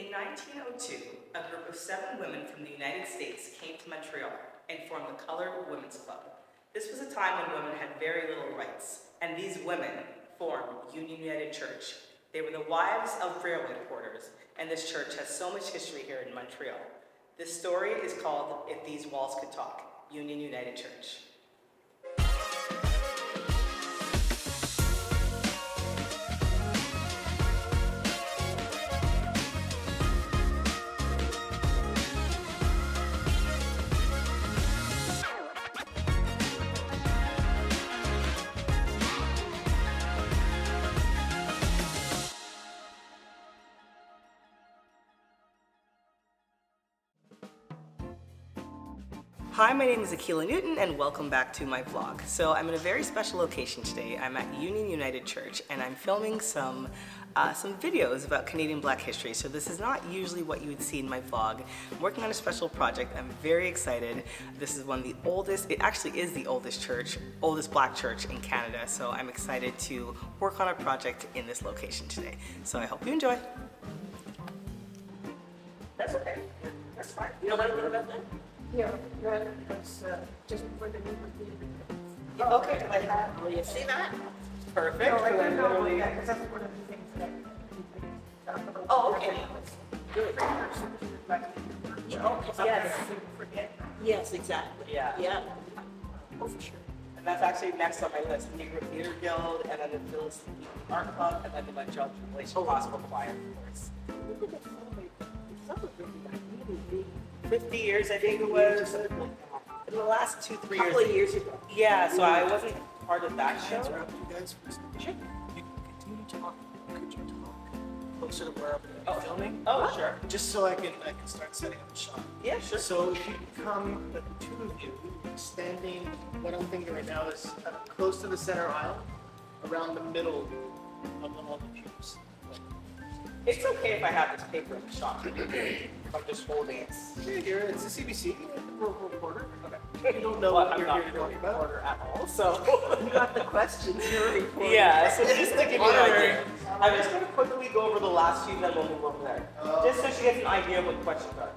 In 1902, a group of seven women from the United States came to Montreal and formed the Colored Women's Club. This was a time when women had very little rights, and these women formed Union United Church. They were the wives of railway porters, and this church has so much history here in Montreal. This story is called If These Walls Could Talk, Union United Church. Hi, my name is Akilah Newton and welcome back to my vlog. So I'm in a very special location today. I'm at Union United Church and I'm filming some uh, some videos about Canadian Black history. So this is not usually what you would see in my vlog. I'm working on a special project. I'm very excited. This is one of the oldest, it actually is the oldest church, oldest black church in Canada. So I'm excited to work on a project in this location today. So I hope you enjoy. That's okay. That's fine. You know what about that? Yeah, right, because, uh, just before the new one. Yeah, okay, I have, will you see that? Perfect. No, I So then don't know, literally- yeah, because that's one of the things that. I talk. Oh, okay. Good. Oh, yes. Forget. Yes, exactly. Yeah. Yeah. Oh, for sure. And that's actually next on my list, Negro Theater Guild, and then the Philistine Art Club, and then the Montreal Jubilation Gospel Choir, of course. Fifty years, I think it was, in the last two, three A couple of years. years ago. Yeah, so I wasn't part of that show. you guys for? Sure. You continue talking. Could you talk closer to where Oh. I'm filming? Oh, sure. Just so I can I can start setting up the shot. Yeah, sure. So if you come, the two of you, standing, what I'm thinking right now is uh, close to the center aisle, around the middle of the pews. It's okay if I have this paper in the shot. If I'm just holding it. Here, here, it's the CBC, reporter. Okay. You don't know Well, what I'm you're not here to a about. reporter at all, so. You got the questions, you're a reporter. Yeah, so just to give you an idea, I'm just gonna quickly go over the last few, then we'll move over there. Just so she gets an idea of what the questions are.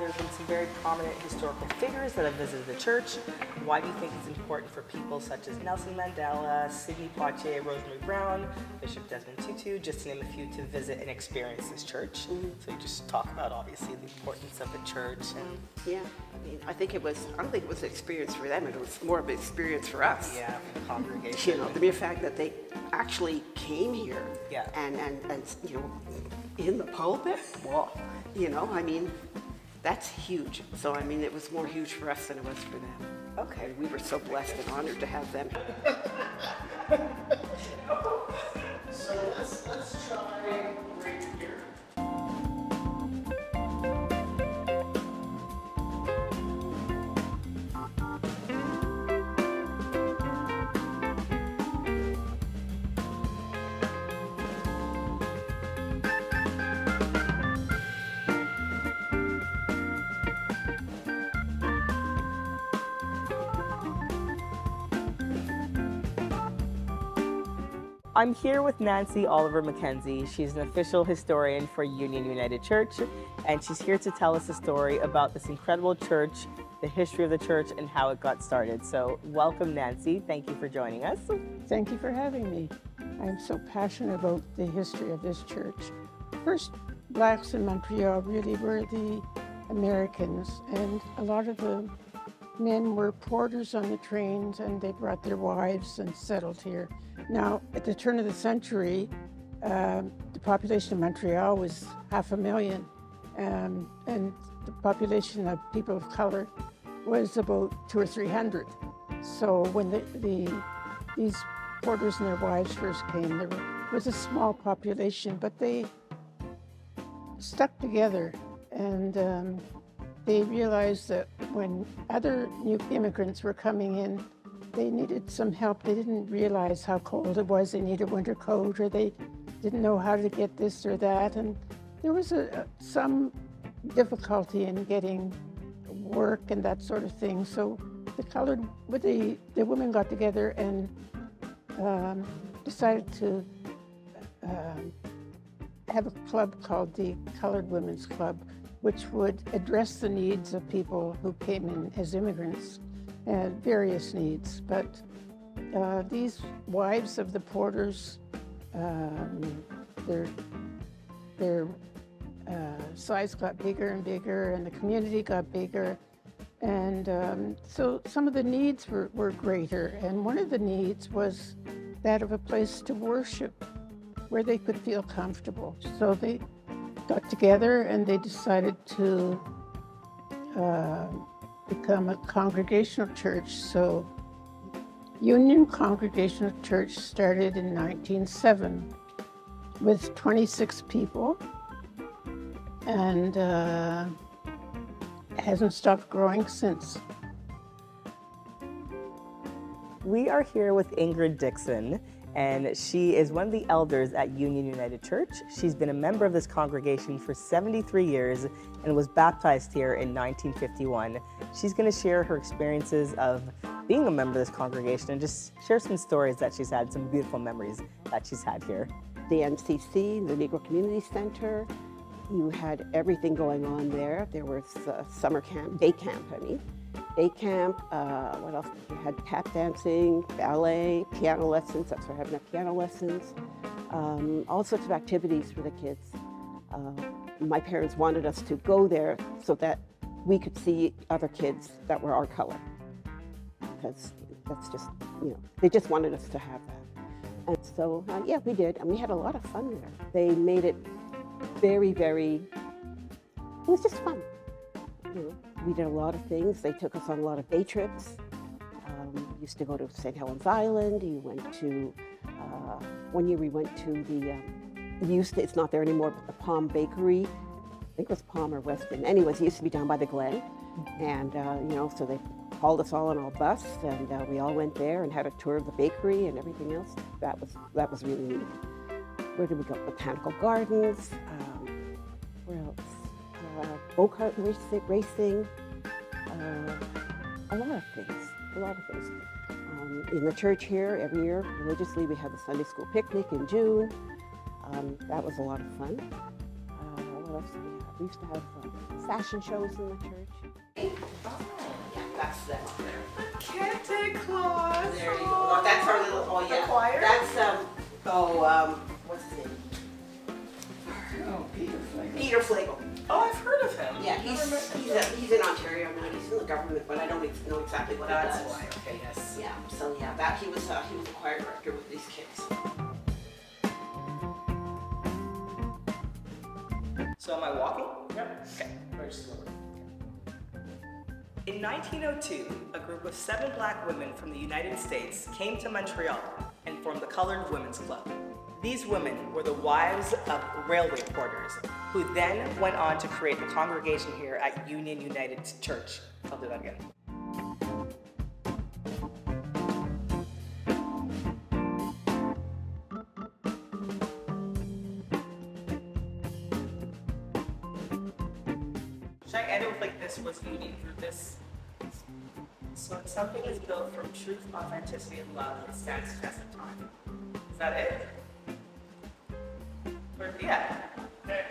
I have, there's been some very prominent historical figures that have visited the church. Why do you think it's important for people such as Nelson Mandela, Sidney Poitier, Rosemary Brown, Bishop Desmond Tutu, just to name a few, to visit and experience this church? Mm-hmm. So you just talk about obviously the importance of the church and Yeah, I mean, I think it was, I don't think it was an experience for them, it was more of an experience for us. yeah, for the congregation. You know, the mere fact that they actually came here. Yeah. And, and, and, you know, in the pulpit, well, you know, I mean, that's huge. So, I mean, it was more huge for us than it was for them. Okay. We were so blessed and honored to have them. So let's, let's try I'm here with Nancy Oliver MacKenzie. She's an official historian for Union United Church, and she's here to tell us a story about this incredible church, the history of the church, and how it got started. So, welcome, Nancy. Thank you for joining us. Thank you for having me. I'm so passionate about the history of this church. First, blacks in Montreal really were the Americans, and a lot of the men were porters on the trains and they brought their wives and settled here. Now, at the turn of the century, um, the population of Montreal was half a million, um, and the population of people of color was about two or three hundred. So when the, the these porters and their wives first came, there was a small population, but they stuck together and um, they realized that when other new immigrants were coming in, they needed some help. They didn't realize how cold it was. They needed a winter coat, or they didn't know how to get this or that. And there was a, some difficulty in getting work and that sort of thing. So the colored, with the, the women got together and um, decided to um, have a club called the Colored Women's Club, which would address the needs of people who came in as immigrants and various needs. But uh, these wives of the porters, um, their, their uh, size got bigger and bigger, and the community got bigger. And um, so some of the needs were, were greater. And one of the needs was that of a place to worship where they could feel comfortable. So they got together and they decided to uh, become a congregational church. So Union Congregational Church started in 1907 with 26 people and uh, hasn't stopped growing since. We are here with Ingrid Dixon, and she is one of the elders at Union United Church. She's been a member of this congregation for 73 years and was baptized here in 1951. She's going to share her experiences of being a member of this congregation and just share some stories that she's had, some beautiful memories that she's had here. The NCC, the Negro Community Center, you had everything going on there. There was uh, summer camp, day camp, I mean. Day camp, uh, what else? We had tap dancing, ballet, piano lessons. That's where having piano lessons. Um, all sorts of activities for the kids. Uh, my parents wanted us to go there so that we could see other kids that were our color. Because that's just, you know, they just wanted us to have that. And so, uh, yeah, we did. And we had a lot of fun there. They made it very, very, it was just fun. You know, we did a lot of things. They took us on a lot of day trips. Um, used to go to St. Helens Island. You went to, uh, one year we went to the, um, used to, it's not there anymore, but the Pom Bakery. I think it was Pom or Weston. Anyways, it used to be down by the Glen. And, uh, you know, so they hauled us all on a bus and uh, we all went there and had a tour of the bakery and everything else. That was, that was really neat. Where did we go? Botanical Gardens. Uh, go-kart racing. racing uh, a lot of things. A lot of things. Um, in the church here, every year, religiously, we have the Sunday school picnic in June. Um, that was a lot of fun. Uh, what else did we have? We used to have uh, fashion shows in the church. Yeah, that's them up there. Santa Claus. There you go. Well, that's our little, oh yeah. The choir? That's, um, oh, um, what's his name? Oh, Peter Flegel. Peter Flegel. Oh, I've heard of him. Yeah, he's, he's, a, he's in Ontario now. He's in the government, but I don't ex- know exactly what he That's does. why. Okay, yes. Yeah, so yeah, that, he was, uh, he was the choir director with these kids. So am I walking? Yep. Okay. Very slowly. In 1902, a group of seven black women from the United States came to Montreal and formed the Colored Women's Club. These women were the wives of railway porters, who then went on to create a congregation here at Union United Church. I'll do that again. Should I end it with like this was unique for this? So if something is built from truth, authenticity, and love, it stands the test of time. Is that it? Or, yeah. Okay.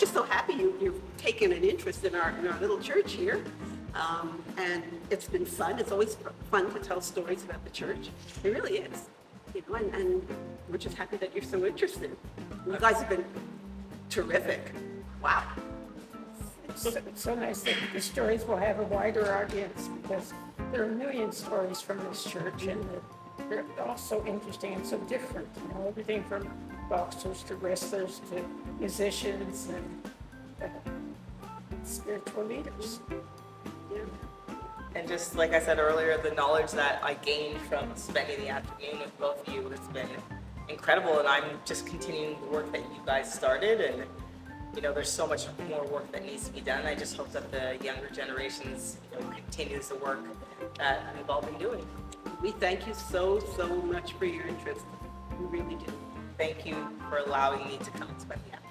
Just so happy you, you've taken an interest in our, in our little church here. Um, and it's been fun. It's always fun to tell stories about the church. It really is. You know, and, and we're just happy that you're so interested. You guys have been terrific. Wow. It's so, it's so nice that the stories will have a wider audience because there are a million stories from this church and they're all so interesting and so different. You know, everything from boxers to wrestlers to musicians and uh, spiritual leaders. Yeah. And just like I said earlier, the knowledge that I gained from spending the afternoon with both of you has been incredible. And I'm just continuing the work that you guys started. And you know, there's so much more work that needs to be done. I just hope that the younger generations, you know, continues the work that we've all been doing. We thank you so, so much for your interest. We really do. Thank you for allowing me to come the afternoon.